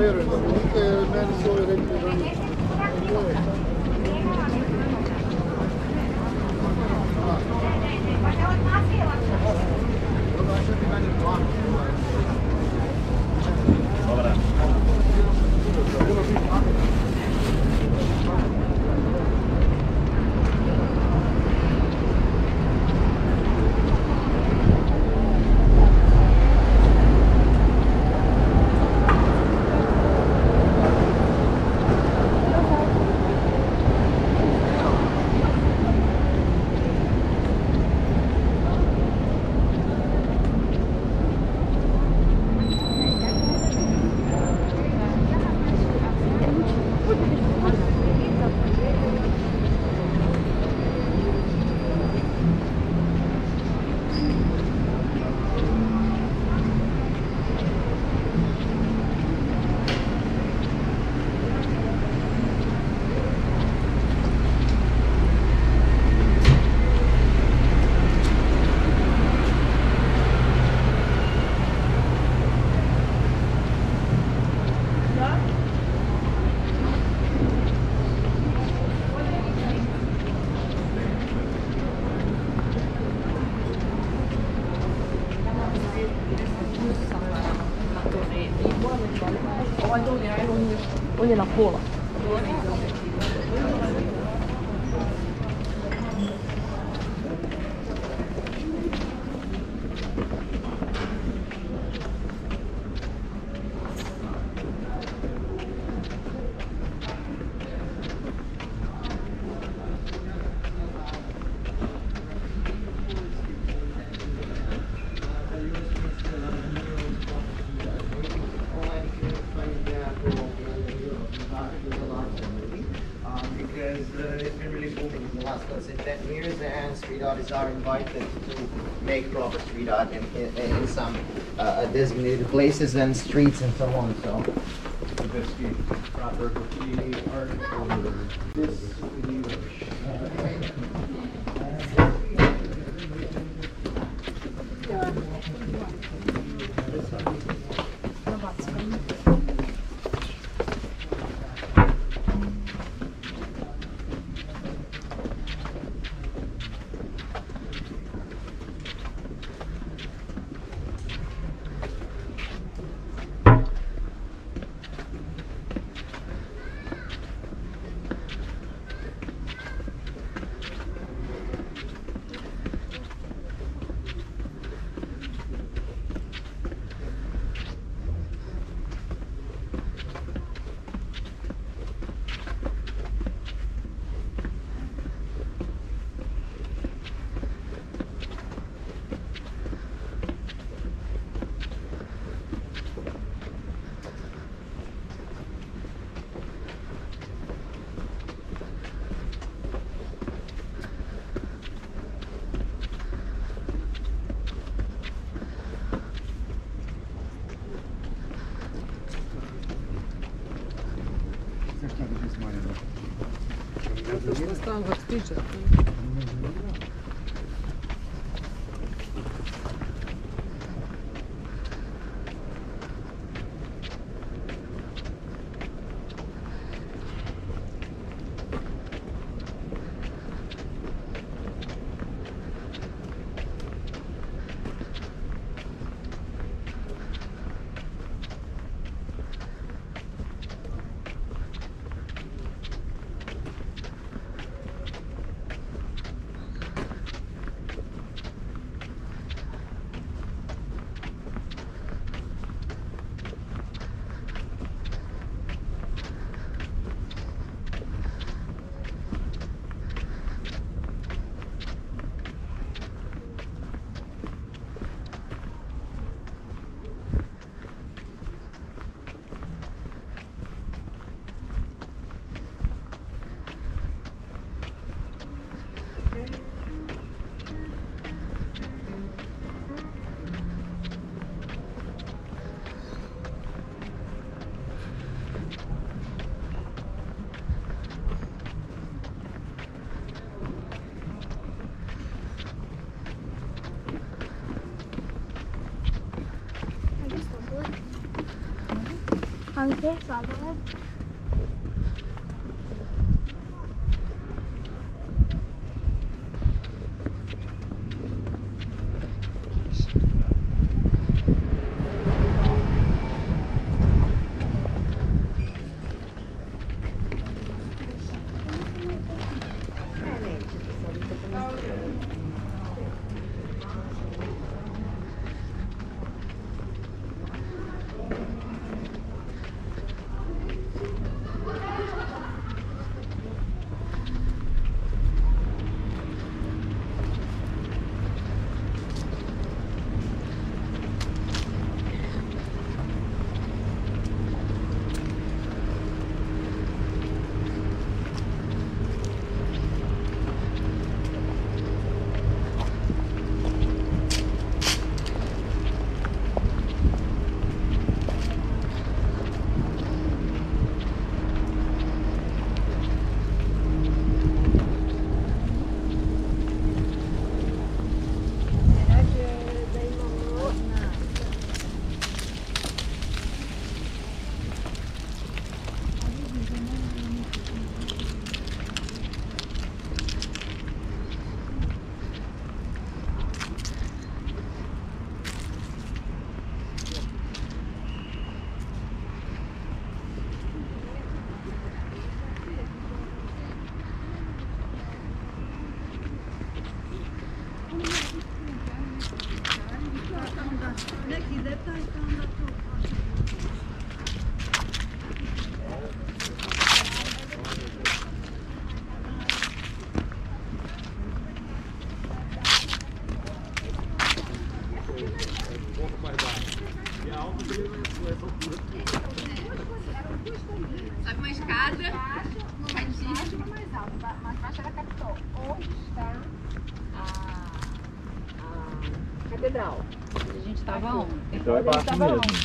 верно. Это, наверное, слово регулирование. Пожалуйста, на ответ. 被打破了 places and streets and so on so. This Там в 好的，好的。Bravo.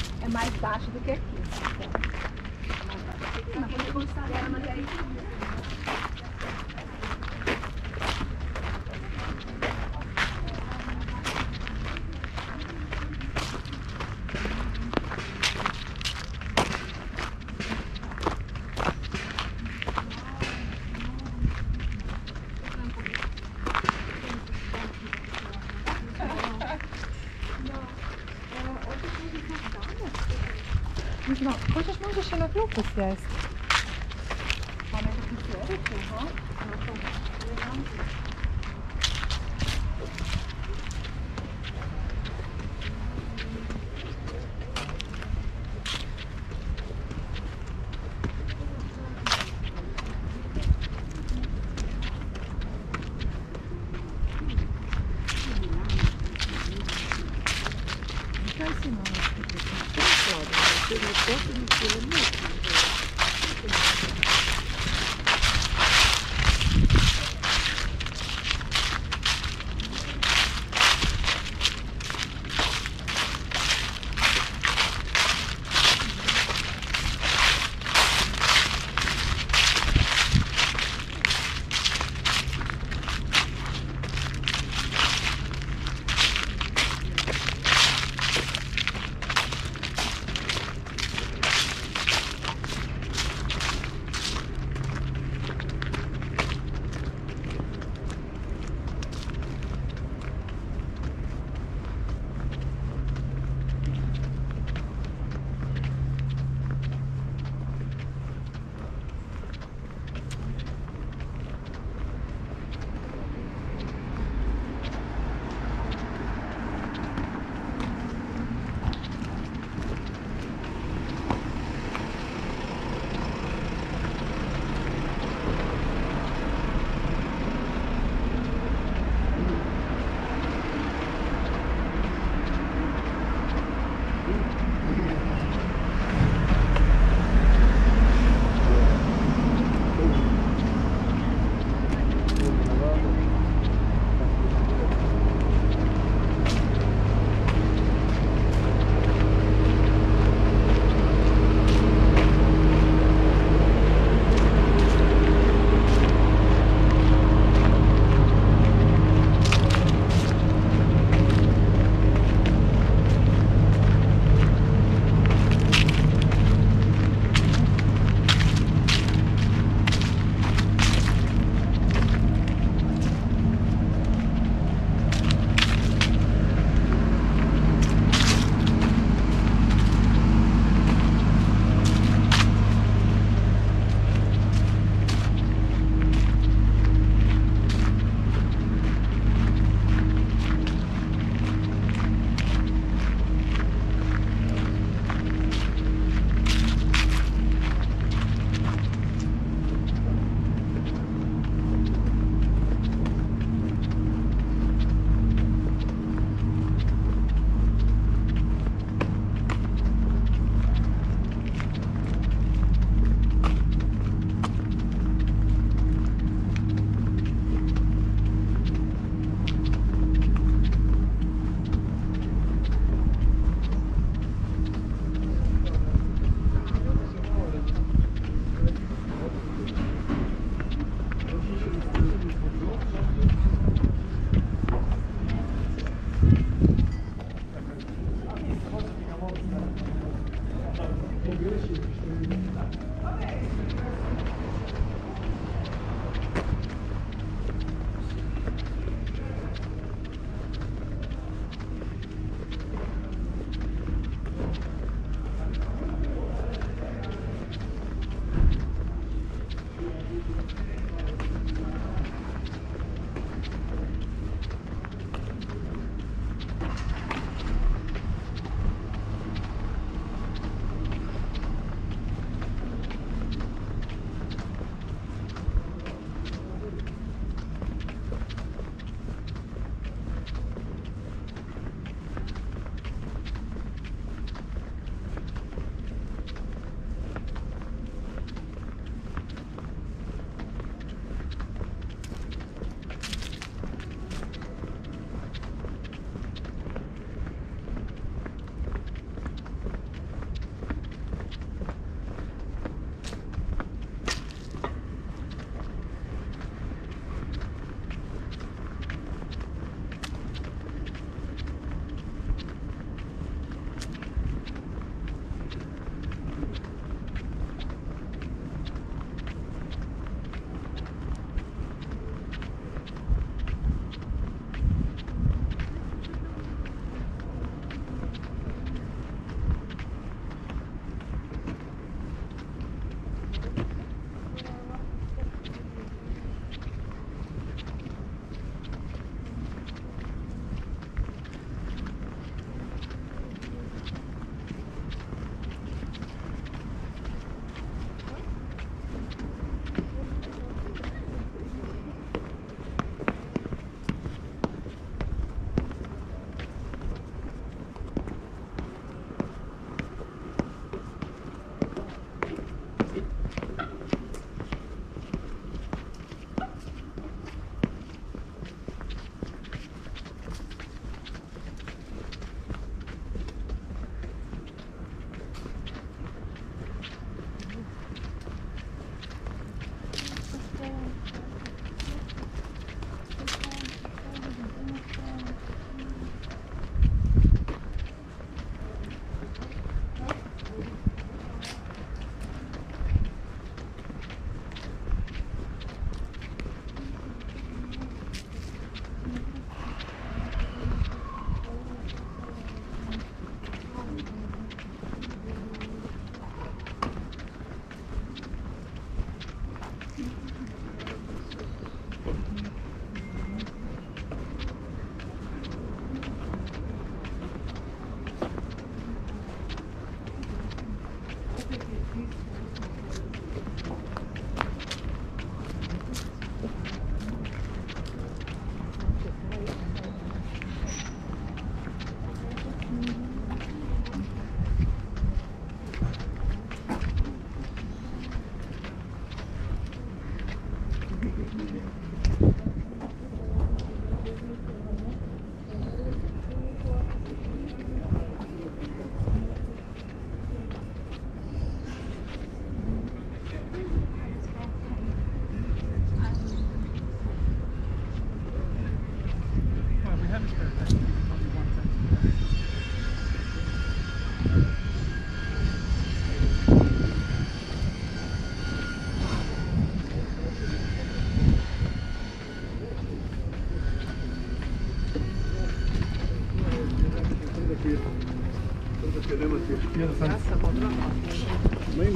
Może się na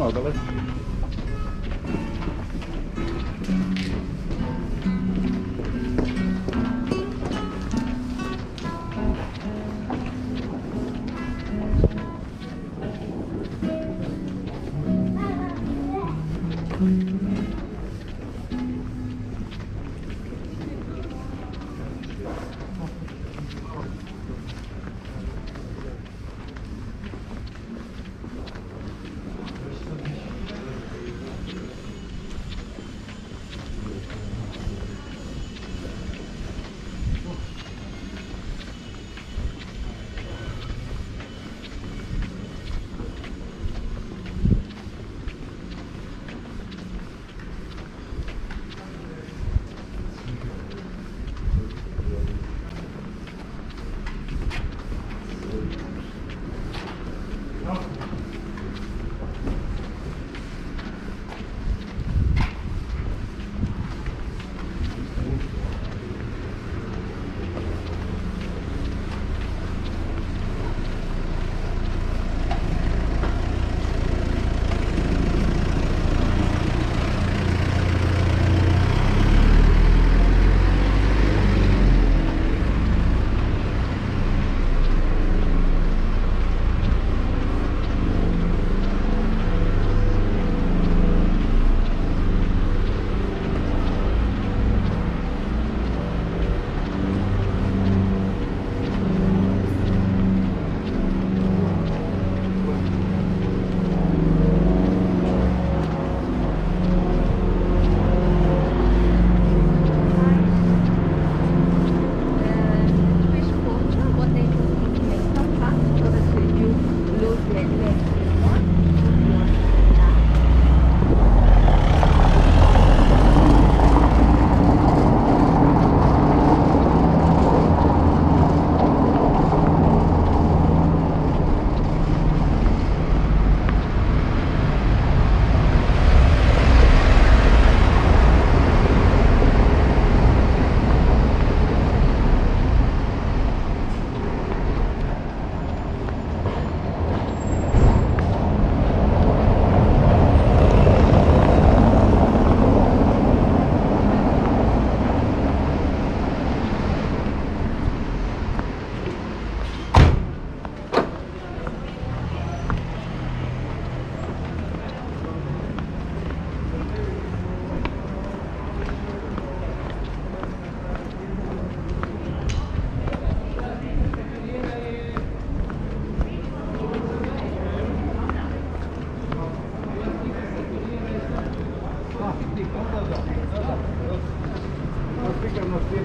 Alderman.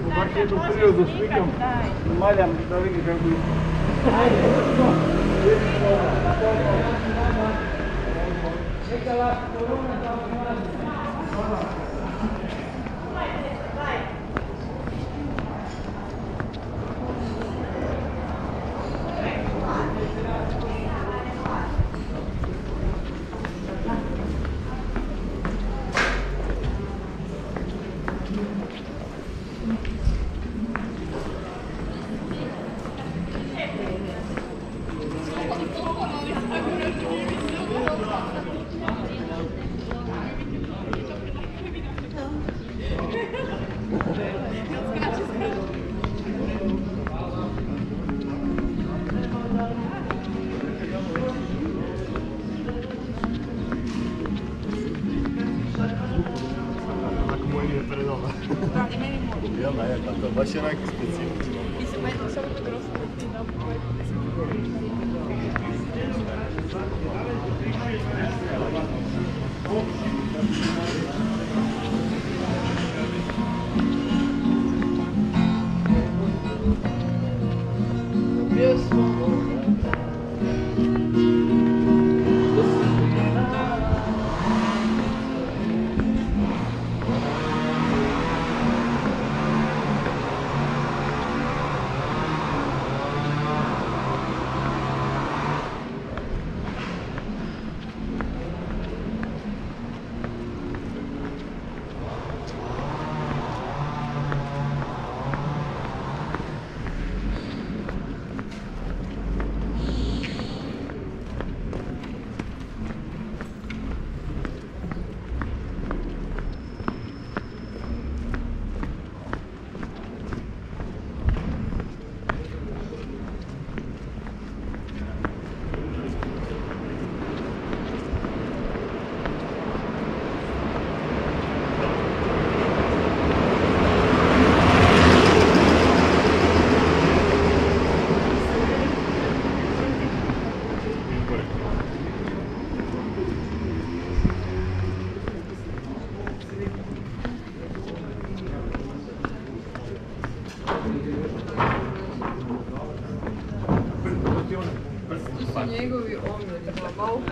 Бо бачу періоду з віком і малям довіки як би. Чекала корона, там у нас. 何?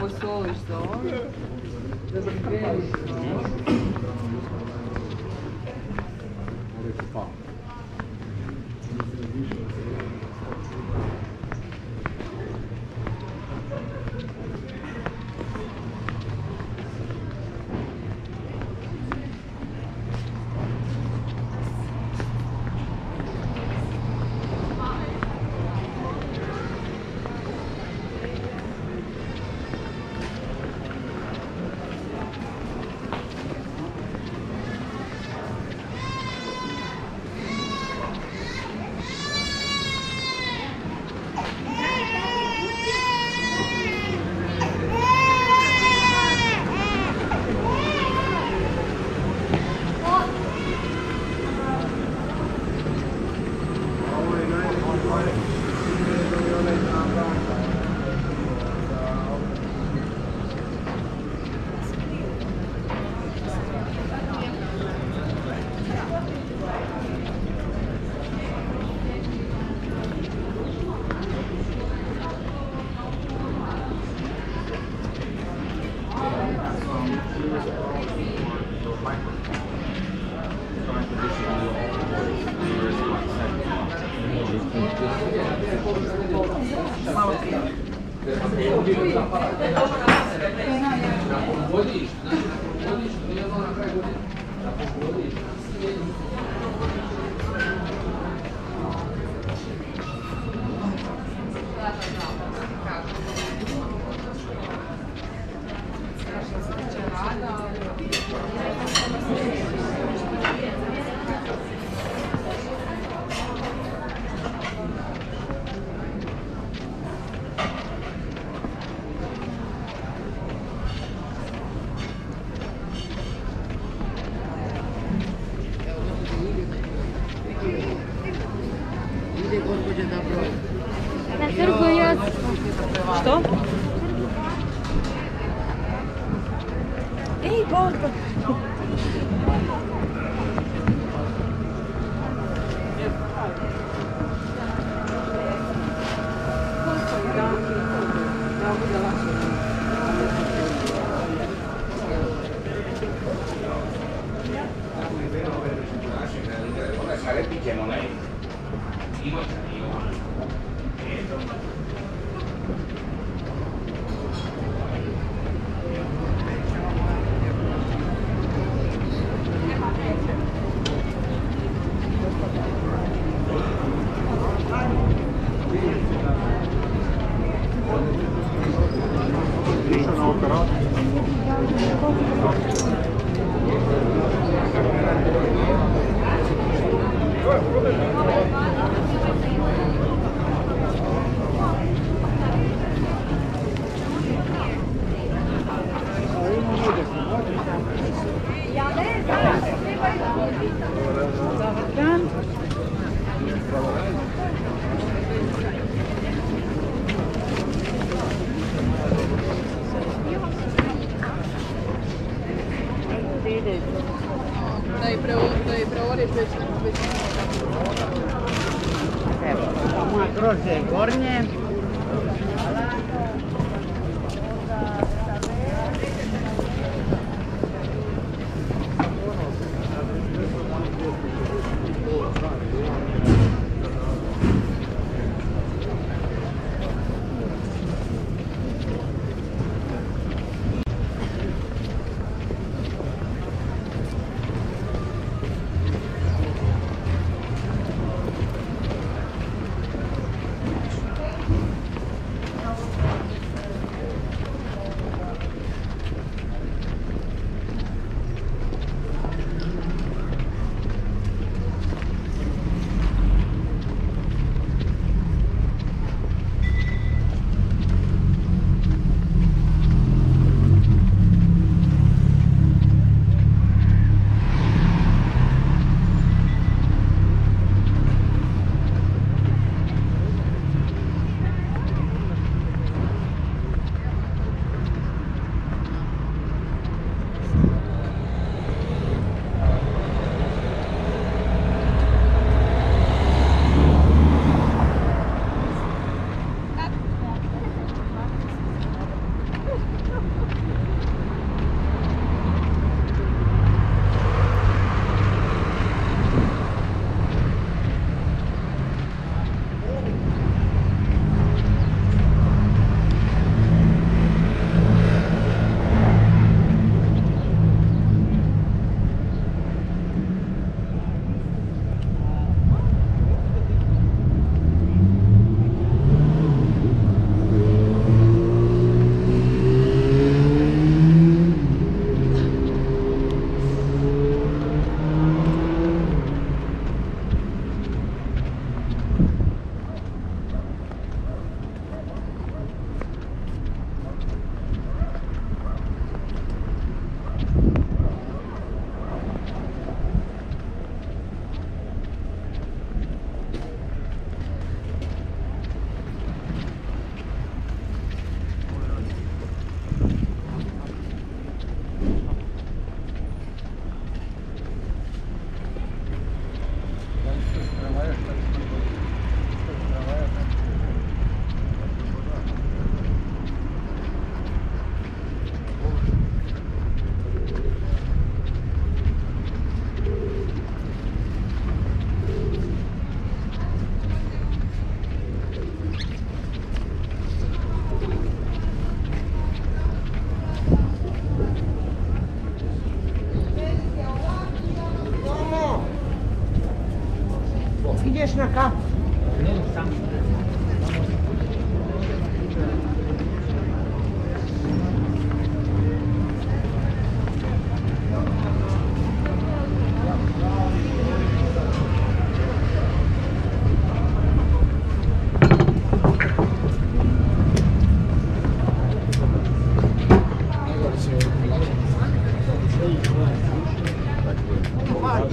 Posoliš za ono, da Što? Ej, borba!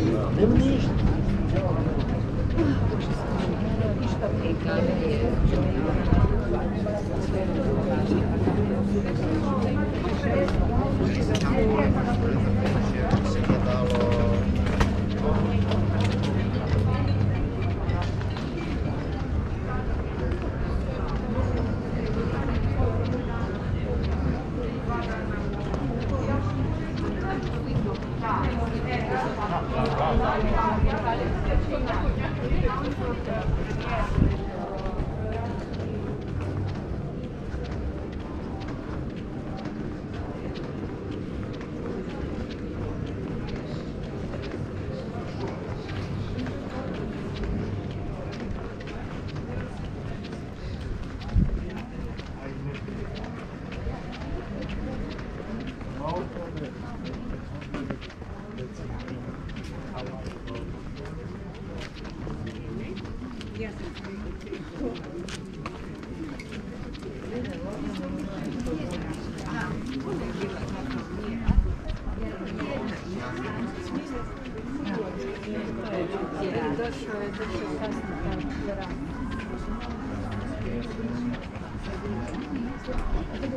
Se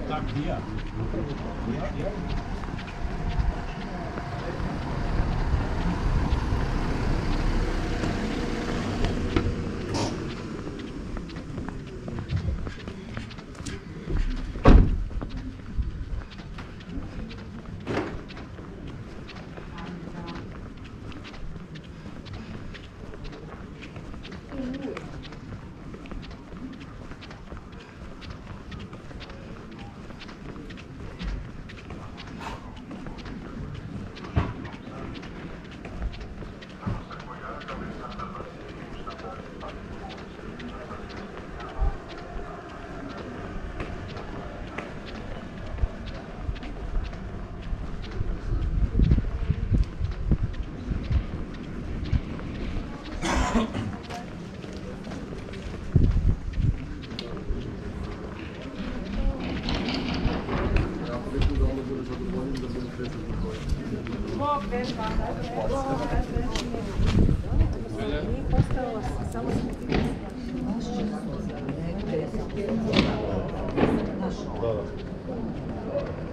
Так, я. Я, я. Da, da.